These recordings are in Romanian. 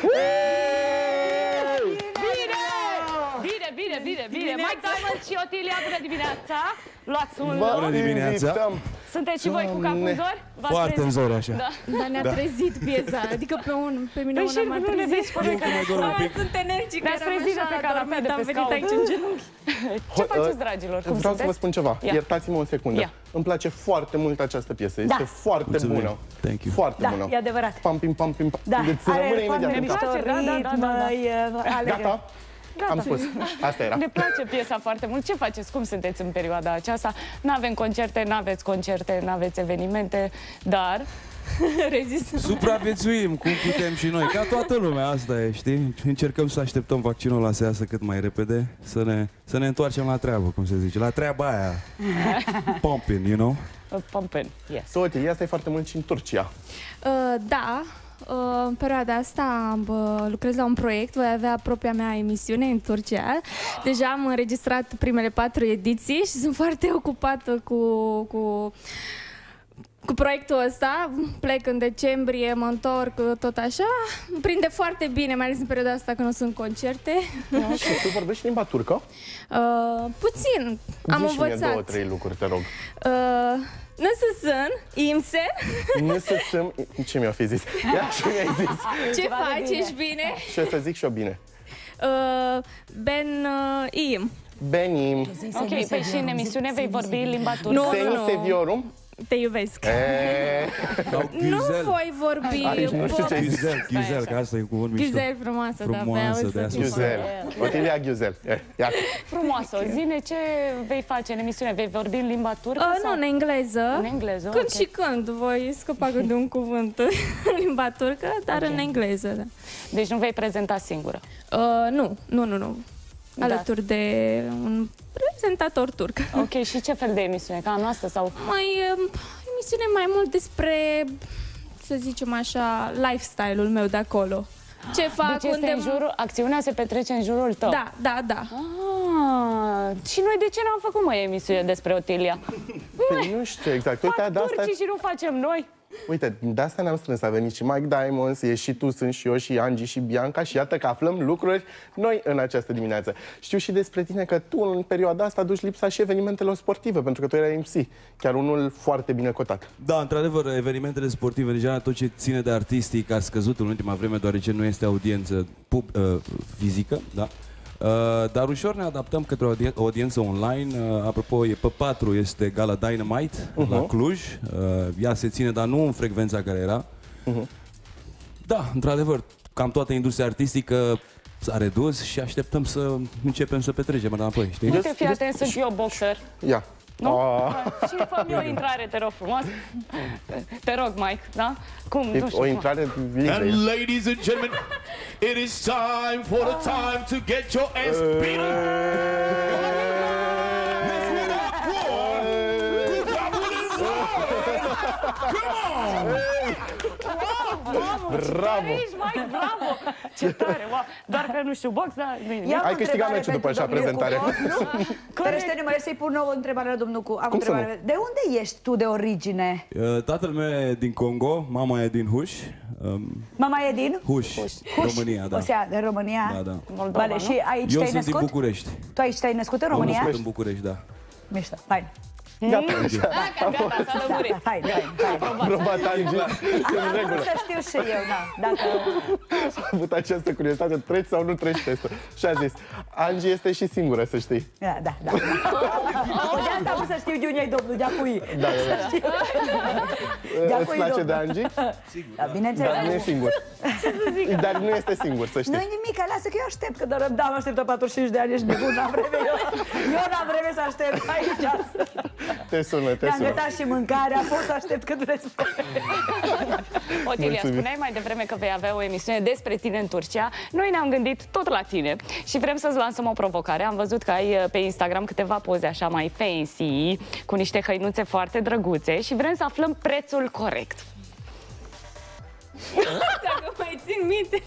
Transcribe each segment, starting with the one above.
Bine! Bine, bine, bine, bine. Mike Diamond și Otilia, bună dimineața! Luați un Vă loc. Bună dimineața. invităm. Sunteți și voi cu capul în zor? V-ați Foarte trezit? în zor așa. Da. Dar ne-a trezit piesa, adică pe, un, pe mine Păi una și m-a nu ne trezit. vezi fără că mai doar un Mai pic. sunt energică, Ne-ați eram trezit de așa pe canapea, de adormită, pe am venit scaun. aici în genunchi. Ce Ho- faceți, uh, dragilor? Cum Vreau să vă sunteți? spun ceva. Ia. Iertați-mă o secundă. Ia. Îmi place foarte mult această piesă. Este foarte Mulțumim. bună. Thank you. Foarte Da, bună. e adevărat. Pam, pim, pam, pim, pam. Da, Deci are rămâne foarte imediat în cap. mișto Da, da, da, ritm, da, da. e alegre. Gata? Gata. Am spus. Asta era. Ne place piesa foarte mult. Ce faceți? Cum sunteți în perioada aceasta? Nu avem concerte, nu aveți concerte, nu aveți evenimente, dar Rezist. Supraviețuim cum putem și noi, ca toată lumea, asta e, știi? Încercăm să așteptăm vaccinul ăla să iasă cât mai repede, să ne, să ne întoarcem la treabă, cum se zice, la treaba aia. Pumping, you know? uh, pompen, yes. Soție, asta e foarte mult și în Turcia. Uh, da, uh, în perioada asta uh, lucrez la un proiect, voi avea propria mea emisiune în Turcia. Deja am înregistrat primele patru ediții și sunt foarte ocupată cu, cu, cu proiectul ăsta. Plec în decembrie, mă întorc, tot așa. Îmi prinde foarte bine, mai ales în perioada asta când nu sunt concerte. Și tu vorbești limba turcă? Uh, puțin, am Zi și mie învățat. două, trei lucruri, te rog. Uh, Nasılsın? İyi misin? Nu să sunt... Ce mi-a fi zis? Ia ce mi-ai zis? Ce Ceva de faci? bine. Ești bine? Ce să zic și eu bine? Uh, ben uh, iyiyim. Benim. Ok, păi și în emisiune vei vorbi limba turcă? Nu. Seni seviorum. Te iubesc. E, Sau Nu Güzel. voi vorbi. Aici nu știu ce ai zis. Güzel, Güzel, că asta e un cuvânt mișto. Gizel frumoasă, da, Frumoasă, vreau de să asta. Ghiuzel. Otilia Ghiuzel. E, Ia. Frumoasă. Zine ce vei face în emisiune? Vei vorbi în limba turcă? Uh, sau? nu, în engleză. În engleză, Când ok. și când voi scăpa de un cuvânt în limba turcă, dar în engleză, da. Deci nu vei prezenta singură. Uh, nu, nu, nu, nu. Da. Alături de un prezentator turc. Ok, și ce fel de emisiune? Ca a noastră sau... Mai, um, emisiune mai mult despre, să zicem așa, lifestyle-ul meu de acolo. Ce fac, Deci este unde... în jurul, acțiunea se petrece în jurul tău. Da, da, da. Ah, și noi de ce n-am făcut mai emisiune despre Otilia? Păi nu știu exact. Uite, Fac de asta, turcii și nu facem noi. Uite, de asta ne-am strâns. A venit și Mike Diamonds, e și tu, sunt și eu, și Angie, și Bianca și iată că aflăm lucruri noi în această dimineață. Știu și despre tine că tu în perioada asta duci lipsa și evenimentelor sportive, pentru că tu erai MC, chiar unul foarte bine cotat. Da, într-adevăr, evenimentele sportive, în general, tot ce ține de artistic a scăzut în ultima vreme, deoarece nu este audiență pub, uh, fizică, da? Uh, dar ușor ne adaptăm către o audien- o audiență online. Uh, apropo, e pe 4 este Gala Dynamite uh-huh. la Cluj. Uh, ea se ține, dar nu în frecvența care era. Uh-huh. Da, într-adevăr, cam toată industria artistică s-a redus și așteptăm să începem să petrecem înapoi, știi? Uite, fii atent, sunt și eu boxer. Ia. Nu? Ah, Și fă o intrare, te rog frumos. Te rog, Mike, da? Cum? e Nu știu o cum. intrare liberă. And ladies and gentlemen, it is time for the time to get your ass beaten. Let's move up forward. Good job with this one. Come on. Bravo! Ești, Mike, bravo! Ce tare, wow. Doar că nu știu box, dar nu e nimic. Ia Ai o câștigat întrebare meciul după pentru așa domnul prezentare. Cucu, Nu? Ferește mai să-i pun nouă întrebare la domnul Cu. Am Cum să întrebare. De unde ești tu de origine? Uh, Tatăl meu e din Congo, mama e din Huș. Um, Mama e din? Huș, România, da. O sea, de România? Da, da. Moldova, Vale, nu? și aici Eu te-ai sunt din născut? București. Tu aici te-ai născut în Am România? născut în București, da. Mișto, fain. Gata, Gata, gata, s-a lămurit. Da, fain, fain, fain. aprobat Angie. E în Am regulă. vrut să știu și eu, da. Dacă... Aș avut această curiozitate, treci sau nu treci testul. Și a zis, Angie este și singură, să știi. Da, da, da. Păi de asta am vrut să știu de unde e domnul, de-a cui. Da, da, da. De-a Îți cui place domnul. de Angie? Da, bineînțeles. Dar nu e singur. Dar nu este singur, să știi. Nu-i nimic, lasă că eu aștept, că doar da, am așteptat 45 de ani, ești nebun, n-am vreme eu. Eu n-am vreme să aștept aici. Te sună, te Mi-am sună. gătat și mâncarea, pot să aștept cât vreți. Otilia, Mulțumim. spuneai mai devreme că vei avea o emisiune despre tine în Turcia. Noi ne-am gândit tot la tine și vrem să-ți lansăm o provocare. Am văzut că ai uh, pe Instagram câteva poze așa mai fancy, cu niște hăinuțe foarte drăguțe și vrem să aflăm prețul corect. Dacă mai țin minte.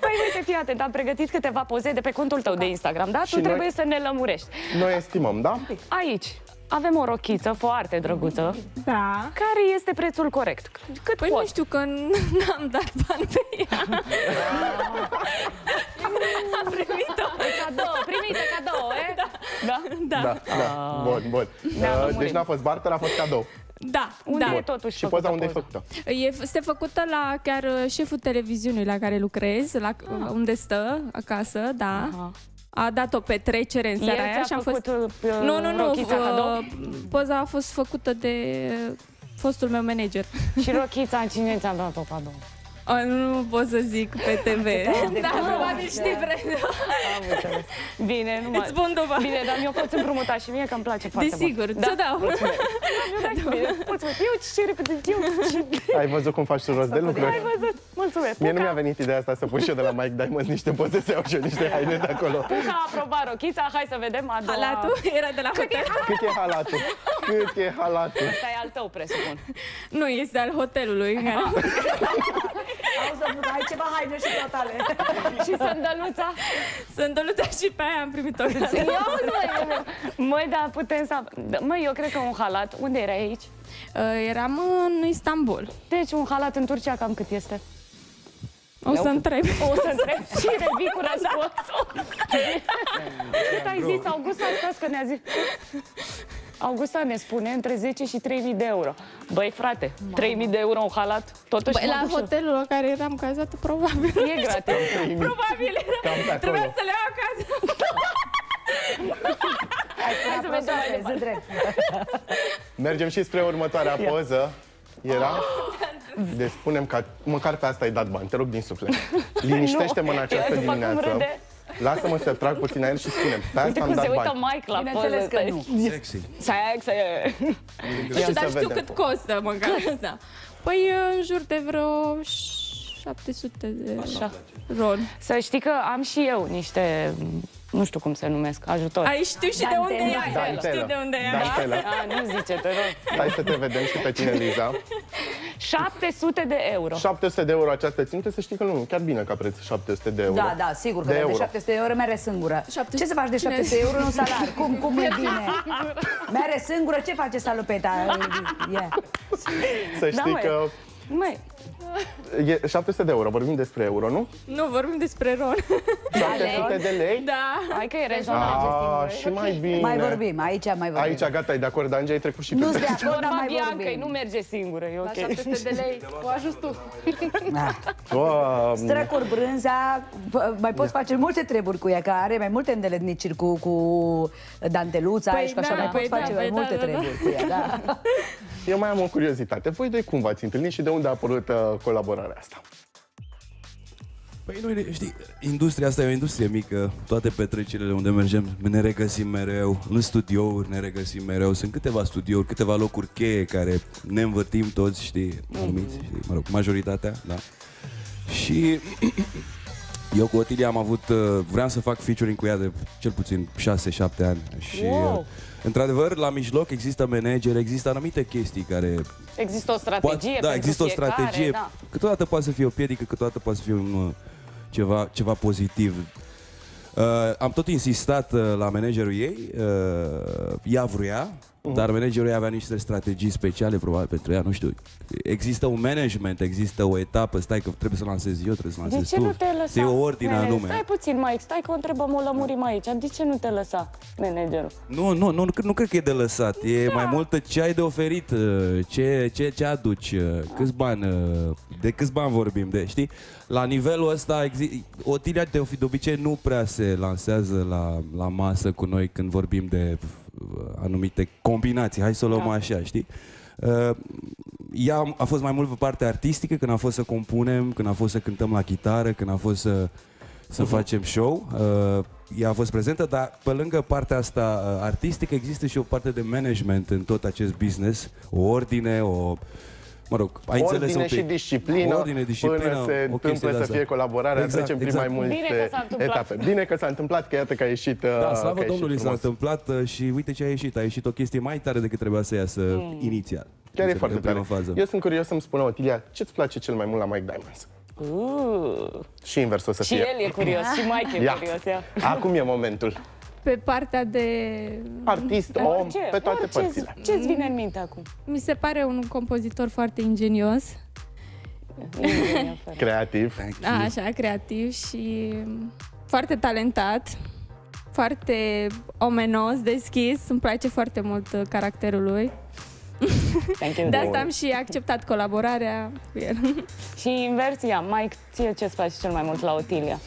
Păi uite, fii atent, am pregătit câteva poze de pe contul tău de Instagram, da? Tu Și noi- trebuie să ne lămurești. Noi estimăm, da? Aici avem o rochiță foarte drăguță. Da. Care este prețul corect? Cât păi pot? nu știu că n-am dat bani pe ea. Am primit-o. Cadou, primită cadou, eh? Da. Da, da. da. da. Ah. Bun, bun. Da, uh, deci n-a fost barter, a fost cadou. Da, unde da. e totuși Și poza unde e făcută? Este făcută la chiar uh, șeful televiziunii la care lucrez, la ah. unde stă, acasă, da. Aha. A dat o petrecere în seara El aia ți-a și am fost... făcut, uh, Nu, nu, nu, rochița cadou? uh, poza a fost făcută de fostul meu manager. Și rochița, cine ți-a dat-o cadou? O, nu pot să zic pe TV. de Da, cadou, probabil da. știi brandul. Am înțeles. Bine, nu mai... Îți spun după. Bine, dar mi-o poți împrumuta și mie că îmi place foarte Desigur, mult. ți-o dau. Bine, mulțumesc. Eu ce ce repede, eu ce... Ai văzut cum faci tu rost de lucruri? Ai văzut? Mulțumesc. Mie nu Puca, mi-a venit ideea asta să pun și eu de la Mike Diamond niște poze să iau și eu niște haine de acolo. Puca a aprobat rochița, hai să vedem a doua... Halatul era de la hotel. Cât e halatul? Cât e halatul? Ăsta e al tău, presupun. Nu, este al hotelului. în care- Auzi, domnule, ai ceva haine și toate ale. și sandăluța. Sunt dolută și pe aia am primit-o. Eu, măi, măi, da, putem să... Măi, eu cred că un halat... Unde era aici? Uh, Eram în Istanbul. Deci un halat în Turcia cam cât este? O să întreb. O să întreb și revii cu răspunsul. Cât ai zis, Augusta, stați că ne-a zis... Augusta ne spune între 10 și 3.000 de euro. Băi, frate, 3.000 de euro un halat, totuși Băi, mă la duc și eu. hotelul la care eram cazată, probabil. E gratis. Probabil Cam pe era. acolo. Trebuia să le iau acasă. Hai să vedem mai Zi departe. drept. Mergem și spre următoarea poză. Era? Deci spunem că măcar pe asta ai dat bani, te rog din suflet. Liniștește-mă în această După cum dimineață. râde. Lasă-mă să trag puțin aer și spunem, pe Uite asta am cum dat se uită bani. Mike la Bineînțeles poză. că nu. Sexy. Să ai să Nu știu, să dar știu vedem. cât costă măcar asta. Păi în jur de vreo 700 de ron. Să știi că am și eu niște, nu știu cum se numesc, ajutor. Ai știu și de unde e aia. Dantelă. Știu de unde e aia. Dantelă. A, nu zice, te rog. Hai să te vedem și pe tine, Liza. 700 de euro. 700 de euro această țintă, să știi că nu, chiar bine ca preț 700 de euro. Da, da, sigur că De de, de euro. 700 de euro mere singură. 700 Ce să faci de Cine- 700 de euro în un salar? Cum, cum e bine? Mere singură, ce face salupeta? Yeah. Să știi măi. că Măi, e 700 de euro, vorbim despre euro, nu? Nu, vorbim despre ron. 700 de lei? Da. hai că e rezonabil. Ah, și mai bine. Mai vorbim, aici mai vorbim. Aici, gata, e de acord, Angie, ai trecut și Nu pe sunt de acord, dar Vorba mai Biancăi, vorbim. nu merge singură, e La ok. 700 de lei o ajut tu. Ah. Doamne. Străcuri brânza, p- mai poți face multe treburi cu ea, că are mai multe îndeletniciri cu, cu danteluța Păi și că așa da, mai poți păi face da, mai păi multe da, da, da. treburi cu ea, da. Eu mai am o curiozitate. Voi doi cum v-ați întâlnit și de unde a apărut uh, colaborarea asta? Păi noi, știi, industria asta e o industrie mică, toate petrecerile unde mergem ne regăsim mereu, în studiouri ne regăsim mereu, sunt câteva studiouri, câteva locuri cheie care ne învârtim toți, știi, anumiți, știi, mă rog, majoritatea, da. Și eu cu Otilia am avut, uh, vreau să fac featuring cu ea de cel puțin 6-7 ani și Wow. uh, într-ador la mijloc există manager, există anumite chestii care Există o strategie Poate- da, pentru există o fiecare, strategie. Da. Câteodată poate să fie o piedică, câteodată poate să fie un, uh, ceva, ceva pozitiv. Uh, am tot insistat uh, la managerul ei, uh, ea vrea, Mhm. dar managerul ei avea niște strategii speciale probabil pentru ea, nu știu. Există un management, există o etapă, stai că trebuie să lansez eu, trebuie să De lansez ce tu. nu te lăsa? E o ordine Nene, anume. Stai puțin, Mike, stai că o întrebăm, o lămurim aici. De ce nu te lăsa managerul? Nu, nu, nu, nu, nu cred că e de lăsat. E Da. mai mult ce ai de oferit, uh, ce, ce, ce aduci, uh, câți bani, uh, de câți bani vorbim, de, știi? La nivelul ăsta, exi- Otilia de, de obicei nu prea se lansează la, la masă cu noi când vorbim de uh, anumite combinații, hai să o luăm Da. așa, știi? Uh, ea a fost mai mult pe partea artistică, când a fost să compunem, când a fost să cântăm la chitară, când a fost să, să facem show. Uh, ea a fost prezentă, dar pe lângă partea asta uh, artistică există și o parte de management în tot acest business, o ordine, o... Mă rog, ai înțeles Ordine un pic. și disciplină, Ordine, disciplină, până se o chestie întâmplă de să asta. fie colaborarea, Exact, trecem prin exact. mai multe Bine că s-a întâmplat. etape. Bine că s-a întâmplat, că iată că a ieșit uh, Da, că slavă a ieșit Domnului s-a frumos. întâmplat uh, și uite ce a ieșit. A ieșit o chestie mai tare decât trebuia să iasă inițial. Chiar e În foarte prima tare. Fază. Eu sunt curios să-mi spună, Otilia, ce-ți place cel mai mult la Mike Diamonds? Uh, Și invers o să și fie. el e curios, și Mike e Ia. curios. Ia. Acum e momentul. Pe partea de... Artist, om, Orice, pe toate orice, părțile. Ce-ți vine în minte acum? Mi se pare un compozitor foarte ingenios, Creativ. da, așa, creativ și foarte talentat, foarte omenos, deschis. Îmi place foarte mult uh, caracterul lui. Thank you. De asta am și acceptat colaborarea cu el. Și inversia, Mike, ție ce-ți place cel mai mult la Otilia?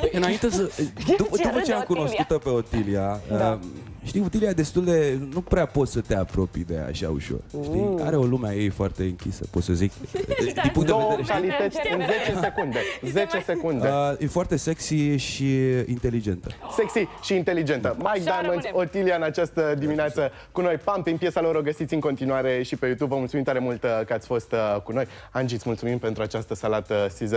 Păi, Înainte să... După, Ce după râde ce am Otilia. cunoscut-o pe Otilia, Da. uh, știi, Otilia e destul de... Nu prea poți să te apropii de ea așa ușor. Știi? Are o lume a ei foarte închisă, pot să zic. Din punct de Două vedere... știi? calități în 10 secunde. 10 secunde. Uh, e foarte sexy și inteligentă. Sexy și inteligentă. Mike Așa Diamonds, rămânem. Otilia în această dimineață cu noi. Pumping, piesa lor o găsiți în continuare și pe YouTube. Vă mulțumim tare mult uh, că ați fost uh, cu noi. Angie, îți mulțumim pentru această salată Caesar.